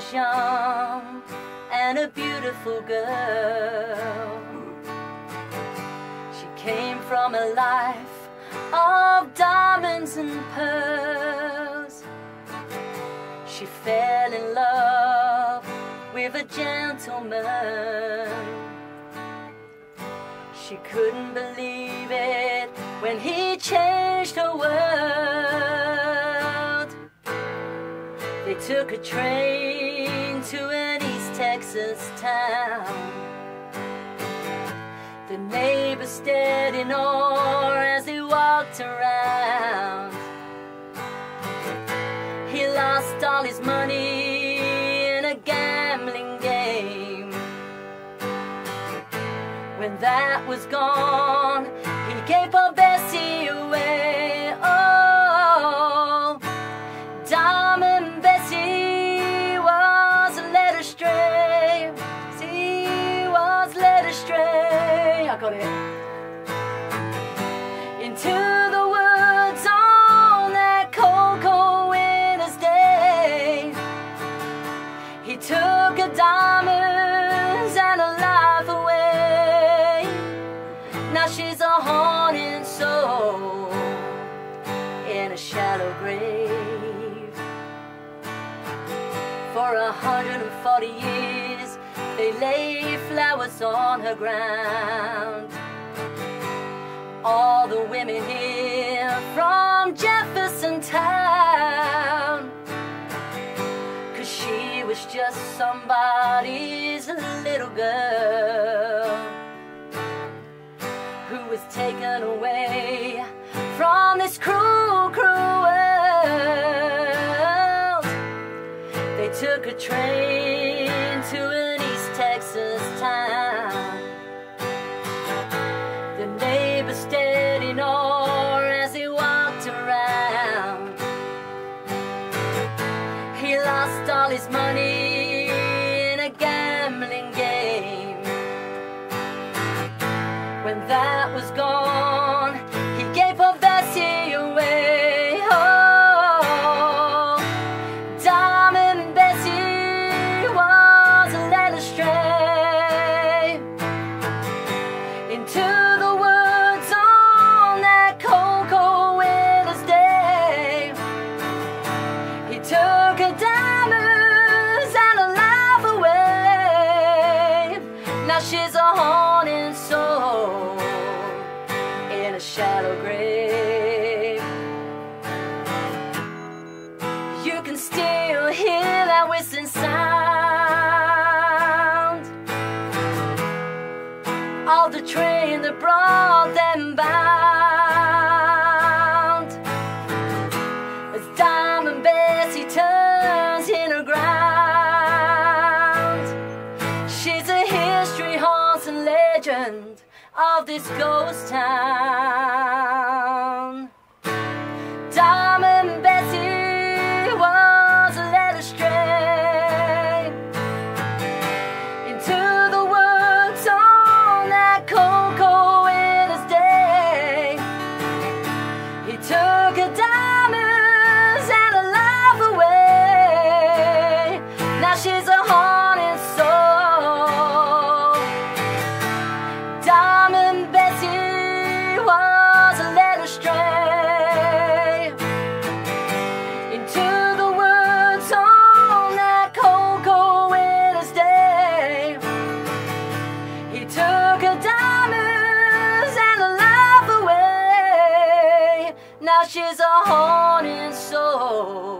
was young and a beautiful girl. She came from a life of diamonds and pearls. She fell in love with a gentleman. She couldn't believe it when he changed her world. They took a train to an East Texas town. The neighbors stared in awe as he walked around. He lost all his money in a gambling game. When that was gone, he gave poor For a hundred and forty years, they lay flowers on her ground. All the women here from Jefferson Town. Cause she was just somebody's little girl who was taken away took a train to an East Texas town. The neighbors stared in awe as he walked around. He lost all his money in a gambling game. When that was gone, she's a haunting soul in a shallow grave. You can still hear that whistling sound of the train that brought them bound. This ghost town. crushes a haunting soul.